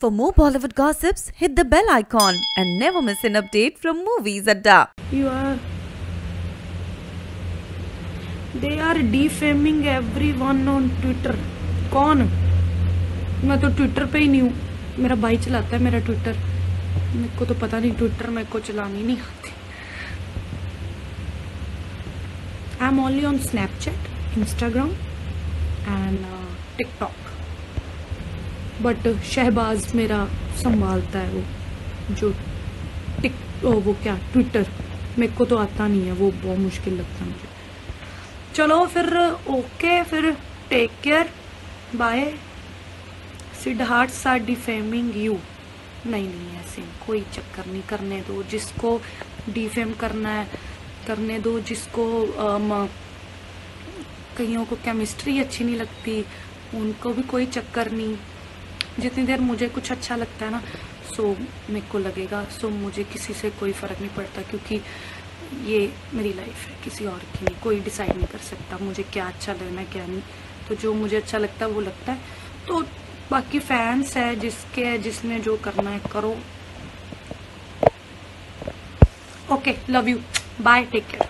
For more Bollywood gossips, hit the bell icon and never miss an update from Movies Adda. You are. They are defaming everyone on Twitter. कौन मैं तो Twitter पे ही नहीं हूँ मेरा भाई चलाता है मेरा ट्विटर मेरे को तो पता नहीं ट्विटर मेरे को चलानी नहीं आती I am only on Snapchat Instagram and TikTok but Shahbaz मेरा संभालता है वो। जो टिक ओ, वो क्या ट्विटर। मेरे को तो आता नहीं है वो बहुत मुश्किल लगता है मुझे। चलो फिर ओके फिर take care bye Siddharth are defaming you नहीं नहीं ऐसे कोई चक्कर नहीं करने दो जिसको डिफेम करना है करने दो जिसको कईयों को केमिस्ट्री अच्छी नहीं लगती उनको भी कोई चक्कर नहीं। जितनी देर मुझे कुछ अच्छा लगता है ना, सो मेरे को लगेगा, सो मुझे किसी से कोई फ़र्क नहीं पड़ता क्योंकि ये मेरी लाइफ है, किसी और की नहीं, कोई डिसाइड नहीं कर सकता मुझे क्या अच्छा लगना है, क्या नहीं। तो जो मुझे अच्छा लगता है, वो लगता है। तो बाकी फैंस है, जिसके है, जिसने जो करना है, करो। Okay love you bye take care